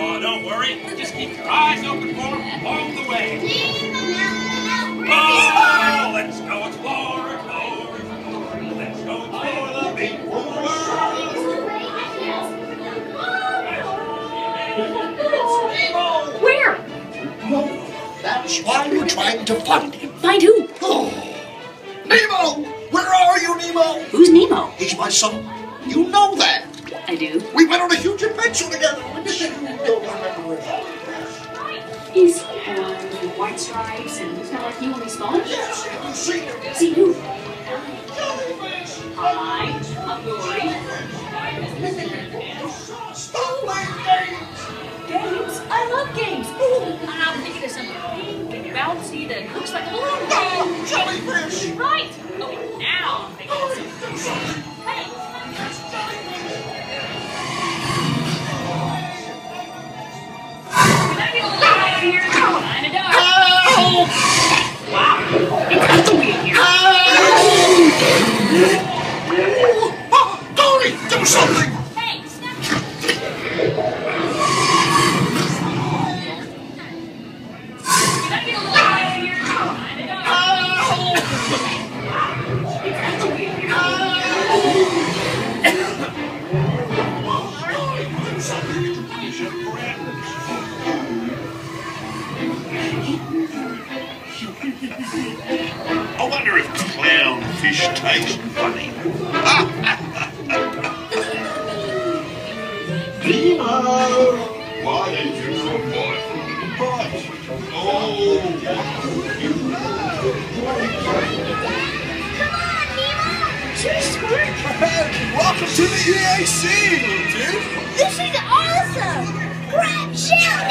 Oh, don't worry, just keep your eyes open for him that's why we're trying to find him. Find who? Oh. Nemo! Where are you, Nemo? Who's Nemo? He's my son. You know that. I do. We went on a huge adventure together, which you don't remember at all. He's with white stripes and kind of like you on these phones. Yes, have you seen him? See who? Hi, I'm Dory. Starlight Games! Games? I love games. Ooh, I'm thinking of something bouncy that looks like a balloon. Oh, jellyfish! Right. Oh, now thinking of something. Hey. Can I get a little out of here? Kinda dark. Help! Wow, it's ugly in here. Oh, Dory, do something! Clownfish taste funny. Oh, Nemo! Why did you come by for a little bite? Oh, Welcome to the EAC, little dude! This is awesome! Grab shell,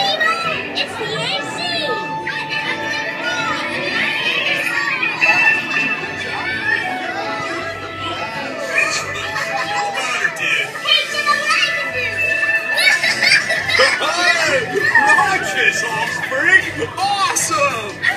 Righteous offspring! Awesome!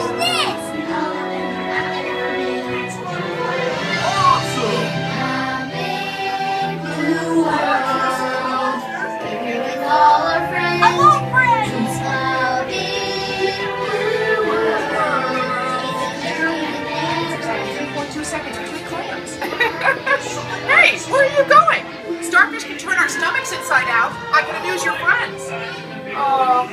stomach's inside out, I can amuse your friends. Uh,